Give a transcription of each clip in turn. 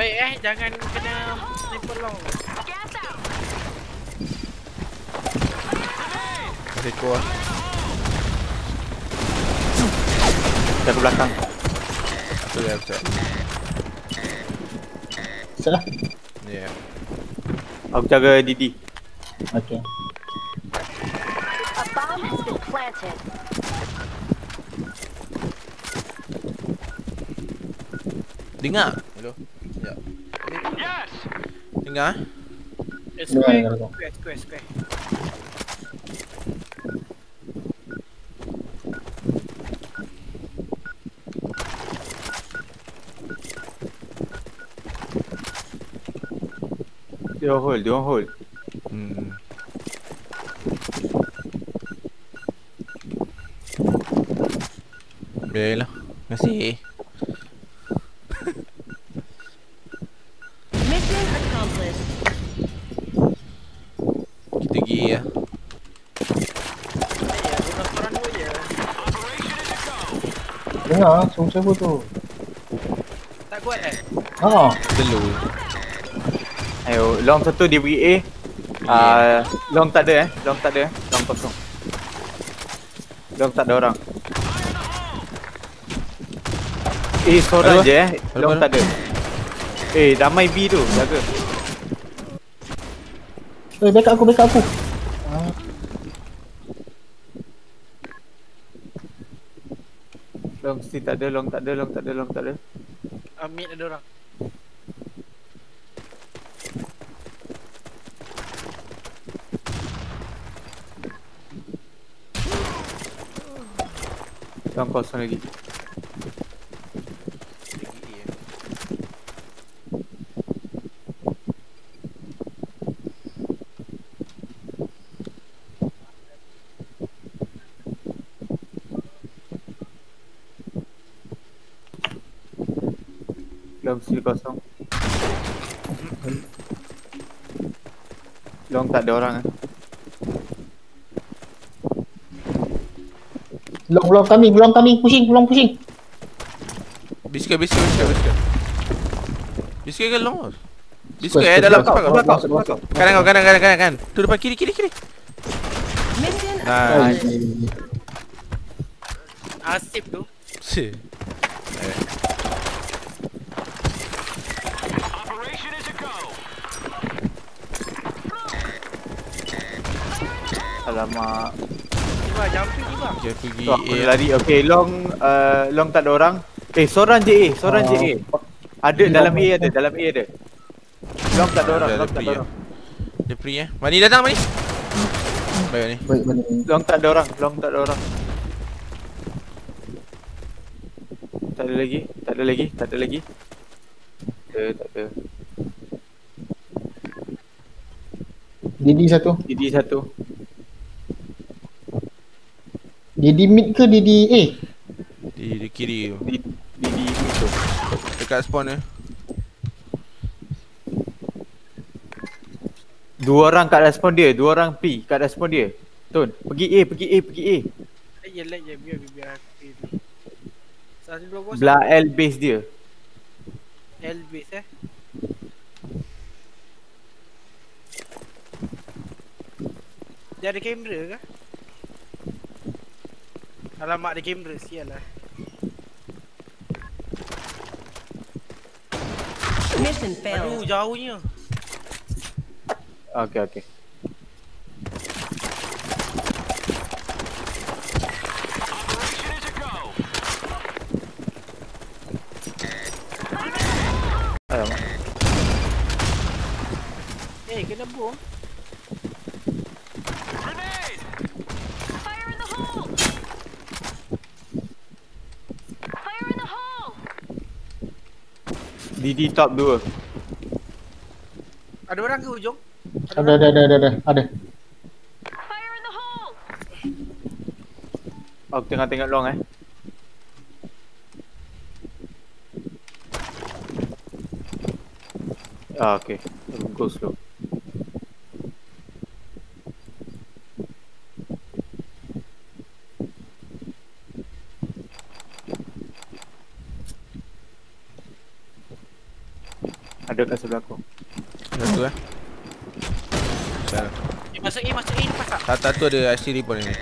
Baik eh, jangan kena sniper long. Masih kuat. Dah ke belakang. Betul ya, betul. Salah. Ya. Aku jaga Didi. Okay. A bomb has been planted. Dengar. Hello. Ya. Dengar. Eh, Dengar, square, dengar, dengar. square, square, square. Dia on hold, dia on hold. Hmm. Biarlah. Terima kasih. Mission accomplished. Pergi ya. Ya. Dengar, suruh siapa tu? Tak kuat eh? Ha. Telu. Ayo, long satu dia pergi A. Ah, long tak ada eh. Long tak ada eh. Long kosong. Long tak ada orang. Eh, seorang Aduh. je eh. Long tak ada. Eh, ramai B tu. Jaga. Eh, backup aku, backup aku. Long still tak ada, long tak ada, long tak ada, long tak ada. Mid ada orang. Long kosong lagi. Long still kosong. Long tak ada orang eh. Long, long coming, long coming, pushing, long pushing. Biskut, biskut, biskut, biskut. Biskut ke long? Biskut eh dalam square, belakang. Kanan kau, kanan, kanan, kanan, kanan. Tu depan kiri, kiri, kiri. Mission Nah, Asip tu. si. Alamak. Tiba, jumping tiba. Dia pergi Tu aku A. lari. Okay, long uh, long tak ada orang. Eh, seorang je A, seorang je A. Ada dalam A ada, dalam A ada. Long tak ada orang, long tak ada ya. orang. Dia pre ya. Mani datang, Mani. Baik ni. Baik, baik. Long tak ada orang, long tak ada orang. Tak ada lagi, tak ada lagi, tak ada lagi. Tak ada, tak ada. Didi satu. Didi satu. Didi mid ke Didi A? Di, di kiri tu. Didi, Didi itu. Dekat spawn ya. Dua orang kat respon dia, dua orang P kat respon dia. Tun, pergi A, pergi A, pergi A. Eh, je, like je. Biar, biar, aku kosong. Belah L base dia. L base eh. Dia ada kamera ke? Alamak ada kamera, sial lah. mission Aduh, failed. jauhnya. Okay, okay. Alamak. Eh, kena bom. Fire in the hole! Fire in the hole! Didi top 2. Ada orang ke hujung? Ada, ada, ada, ada, ada. ada. Fire in the hole! Aku tengah tengok long eh. Ah, okay. Go slow. Ada kat sebelah aku. Satu eh. Salah. Eh, masuk A, masuk A lepas tak? Satu satu ada IC report ni.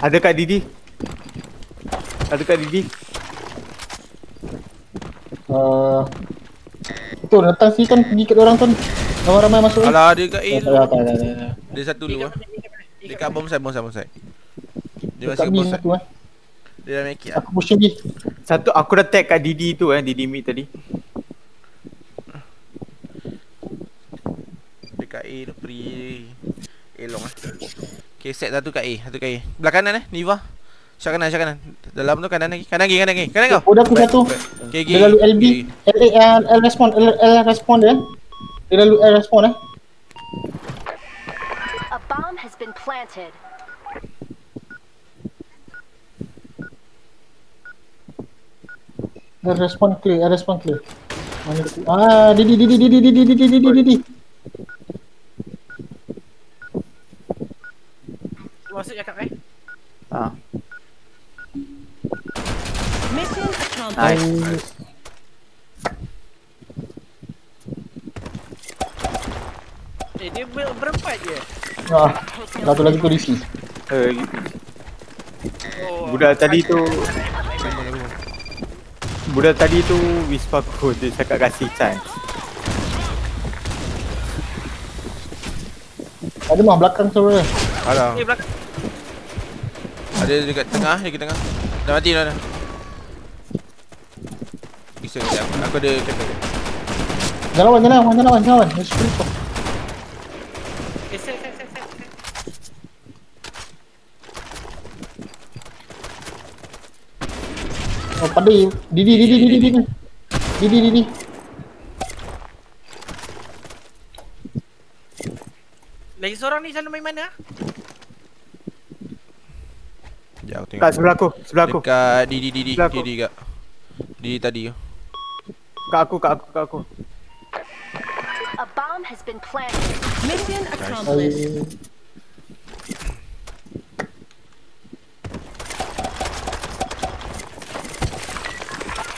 Ada kat Didi. Ada kat Didi. Uh, tu datang sini kan pergi kat orang tu. Ramai-ramai masuk. Alah dia kat A Tak tu. tak tak tak, tak. Dia satu dulu ah. Dekat bom side, bom side, bom side. Dia masih B bom side. satu eh. Dia dah make it. Aku pushing B. Satu aku dah tag kat Didi tu eh, Didi mid tadi. Dekat A tu free. A long ah. Okay, set satu kat A, satu kat A. Belah kanan eh, Niva. Shot kanan, shot kanan. Dalam tu kanan lagi. Kanan lagi, kanan lagi. Kanan kau. Oh dah aku satu. Okay, Dia lalu LB. L L respond L L respond dia. Dia lalu L respond eh. A bomb has been planted. L respond clear, L respond clear. Mana tu? Ah, Didi Didi Didi Didi Didi Didi Didi. Masuk cakap eh. Ha. Mission Nice. Eh, dia ber- berempat je. Ah, satu lagi polisi. Eh, Oh, budak tadi tu Budak tadi tu whisper aku dia cakap kasih chance. Ada mah belakang tu. eh. Alah. Eh, belakang. Ada dekat tengah, dekat tengah. Dah mati dah dah. Bisa kejap. Aku ada kata. Jangan lawan, jangan lawan, jangan lawan, jangan lawan. Eh, set, set, set, set, set. Oh, pada Didi Didi Didi Didi. Didi Didi. Lagi seorang ni sana main mana? Sekejap aku tengok. Kat sebelah aku, sebelah aku. Dekat Didi Didi aku. Didi kat Didi tadi tu Kat aku, kat aku, kat aku. A bomb has been planted. Mission accomplished.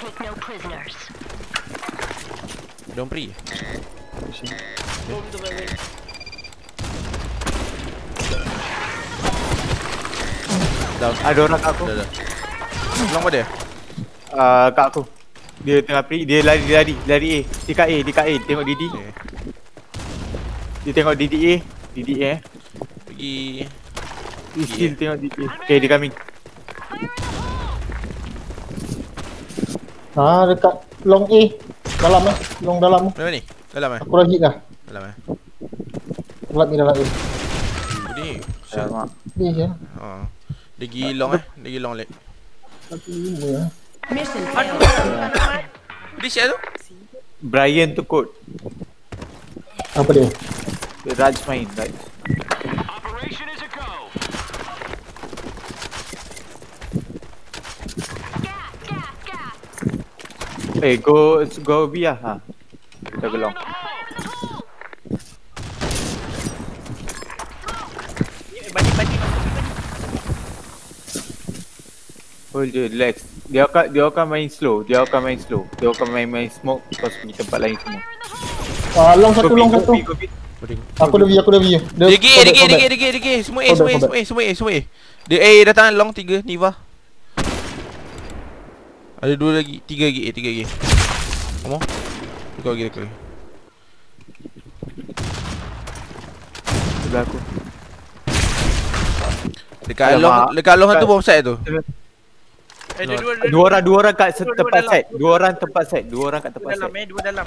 Take no prisoners. Don't balik. Down Ada orang kat aku. Dah dah Long pada Uh, kat aku. Dia tengah pre, dia lari, dia lari, lari A. Dia kat A, dia kat A. Tengok Didi. Okay Dia tengok Didi A. Didi A. eh. Pergi Dia still tengok Didi A. Okay, dia coming. Ah, dekat long A. Dalam eh. Long dalam. Mana ni? Dalam eh? Aku lagi dah. Dalam eh? Dalam ni dalam A. Ni Alamak. Ni je. Ha. Dia pergi long eh? Dia pergi long leg Satu lima eh. Mission Aduh, failed. alamak. Dia siap tu? Brian tu kot. Apa dia? Dia Raj main, Raj. Gas, gas, gas. Eh, go, go B lah. Ha. Kita ke long. Eh, Balik, balik, balik. Hold je, relax. Dia akan, dia akan main slow. Dia akan main slow. Dia akan main main smoke terus pergi tempat lain semua. Ah, long satu, long satu. Aku dah V, aku dah V. Dia G, dia G, dia G, dia G, dia G Semua A, semua A, semua A, semua A, semua A Dia A datang long tiga, Niva Ada dua lagi, tiga lagi A, tiga lagi Kamu? Tukar lagi, lagi Sebelah aku. Dekat long, dekat long tu Dekat- bom side tu Eh, dua, dua, dua, Dua orang, dua orang kat Dua- dua tempat dalam. side. Dua orang tempat side. Dua orang kat Dua tempat dalam side. eh, dua dalam.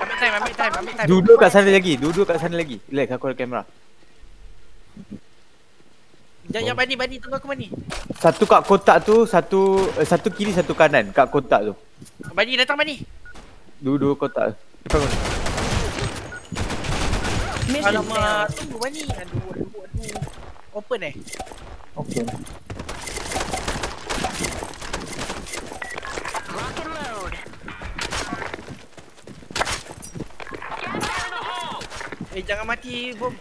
Ambil time, ambil time, ambil time. Duduk kat sana lagi. Duduk kat sana lagi. Relax, aku ada kamera. Jangan, jangan Bani, Bani, tunggu aku Bani. Satu kat kotak tu, satu eh, satu kiri, satu kanan kat kotak tu. Bani datang Bani. Dua-dua kotak. Depan? Mission Alamak, tunggu Bani. Aduh, aduh, aduh. Open eh. Okay. Eh, jangan mati bom.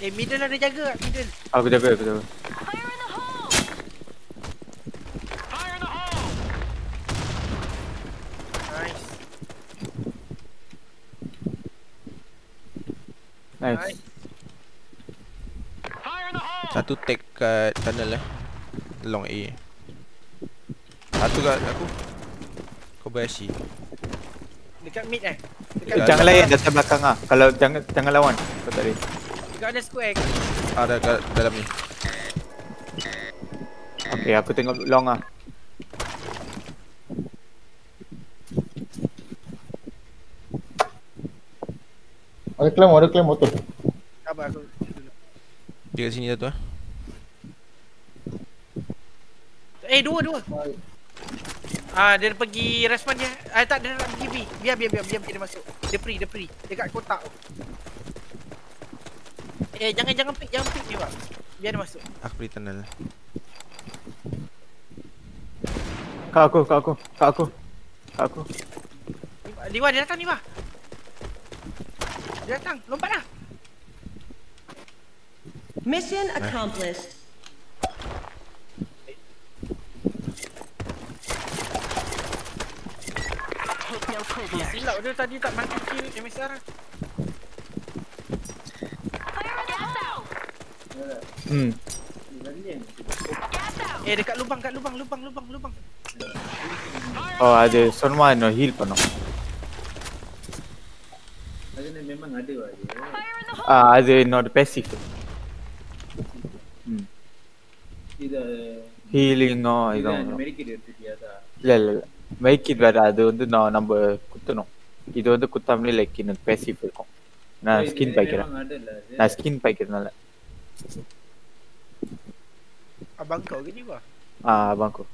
Eh, middle ada jaga kat middle. Aku jaga, aku jaga. Fire in the hole! Nice. Nice. Nice. Satu tag kat tunnel eh. Long A. Satu kat aku. Kau berasi. Dekat mid eh. Dekat Jangan layan datang belakang ah. Kalau jangan jangan lawan. Kau tak boleh. Dekat ada square. Ada kat dalam ni. Okay, aku tengok long ah. Ada claim, ada claim motor. Sabar aku. Dia kat sini satu eh. Eh dua dua. Ah dia pergi respon dia. Ah tak dia nak pergi B. Biar biar biar biar dia masuk. Dia free dia free. Dekat kotak tu. Eh jangan jangan pick jangan pick dia. Biar dia masuk. Aku pergi tunnel. Kau aku, kau aku, kau aku. Kau aku. Liwa dia datang Liwa. Dia datang. Lompat lah. Mission accomplished. Take no Eh, prisoners silap dia tadi tak mati kill MSR Hmm. Eh dekat lubang, dekat lubang, lubang, lubang, lubang. Oh ada Sonwan no heal pun. Ada memang ada. Ah ada no the passive. Hmm. Healing no, I don't know. Medikit dia tu dia mic இது வேற அது வந்து நான் நம்ம குத்தணும். இது வந்து குத்தாமலே லைக் இன்னும் பேசிட்டு இருக்கோம். நான் ஸ்கின் பாய்க்கிறேன். நான் ஸ்கின் பாய்க்கிறதுனால. அபாங்கோ கினிவா ஆ அபாங்கோ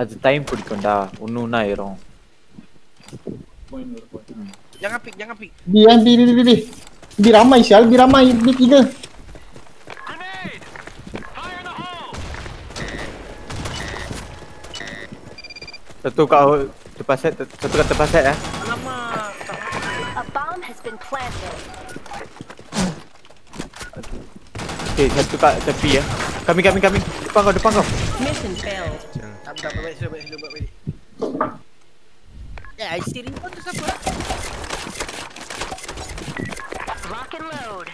அது டைம் பிடிக்கும்டா. ஒன்னு ஒண்ணா ஏறும். Jangan pik jangan pik diam di di di satu kau tepas set satu kat tepas set eh Alamak. Tak A bomb has been planted. okay satu kat tepi ya kami kami kami depan kau depan kau Mission failed. tak tak baik sudah baik sudah baik. Ya, I see ringtone tu siapa? Lock and load.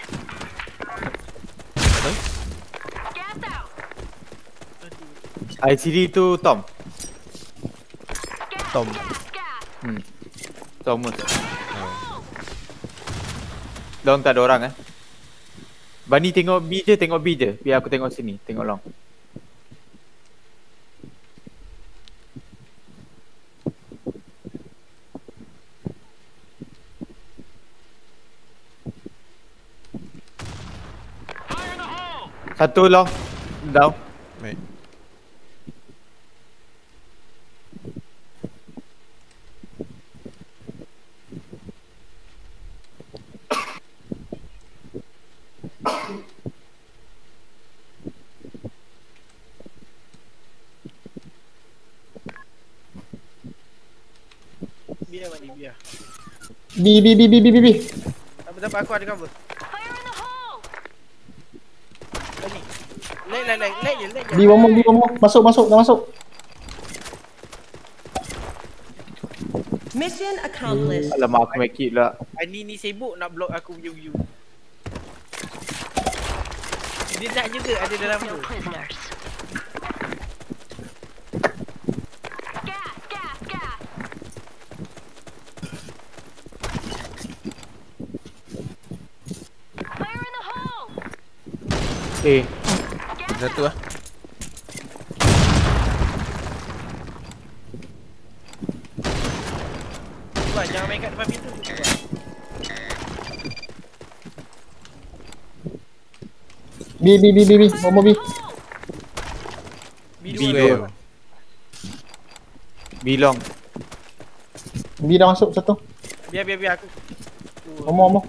Gas out! ICD tu Tom Gas! Tom. Hmm. Thomas Long tak ada orang eh? Bani tengok B je tengok B je. Biar aku tengok sini tengok long. Satu long. Down Baik. Biar mandi biar. B, B, B, B, B, B, B. Tak apa tak apa aku ada cover. Fire in the hole! Lagi. Lag lag lag lag je lag je. B one more, B one more. Masuk, masuk, dah masuk. Mission accomplished. Alamak aku make it lah Ani ni sibuk nak block aku punya view. Dia nak juga ada dalam tu. Eh Gas Satu lah. Cuba jangan main kat depan pintu. B, B, B, B, B. More B. B2 B2. dua. B long B dah masuk satu. Biar biar biar aku. One more.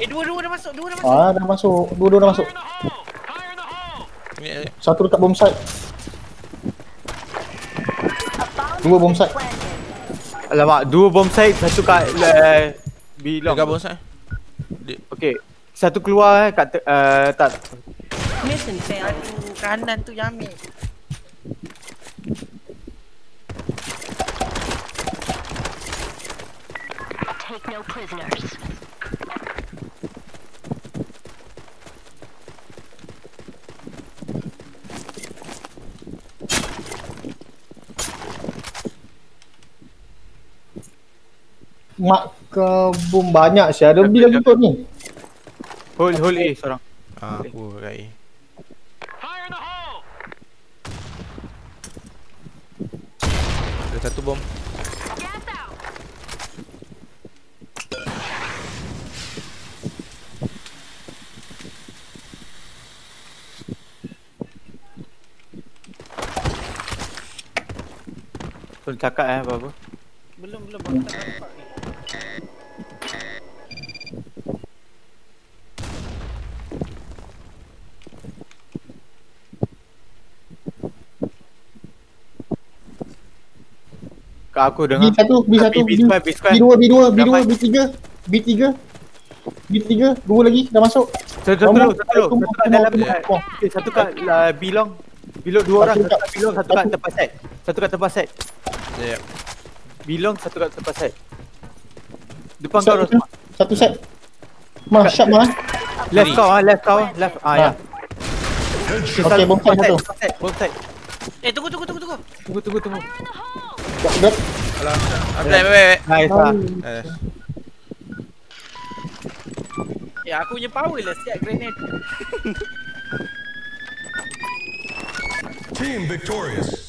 Eh dua dua dah masuk, dua dah masuk. Ah, dah masuk. Dua-dua dah masuk. Eh, Satu dekat bom site. Bomb Dua bom site. Alamak dua bom site satu kat uh, Dia Bilong. gabung sat. Okey. Satu keluar eh kat uh, tak Mission failed. Aduh, kanan tu yang ambil. Take no prisoners. Mak kebun banyak sih. Ada lebih lagi kot ni. hold hold A seorang. Ah, aku kat A. Ada satu bom. Tolong cakap eh apa-apa. Belum belum aku tak nampak ni. Kat aku dengar. satu, B satu, B B square, B square. B dua, B dua, lagi dah masuk. Satu satu satu Satu kat dalam eh, okay, satu kat uh, bilong. Bilong dua orang, Satu kat- bilong, satu kat tempat set. Satu kat tempat set. Jap. Bilong satu kat tempat set. Depan kau Satu, Rosma. satu set. Mah, sharp mah. Left kau ah, left kau ah, left. Ah ya. Okey, bom set satu. Bom set, bom set. Eh tunggu tunggu tunggu tunggu. Tunggu tunggu tunggu. Jap. Alah. Ah, Baik, baik, baik. Nice ah. Eh, Eh aku punya power lah siap grenade. Team victorious.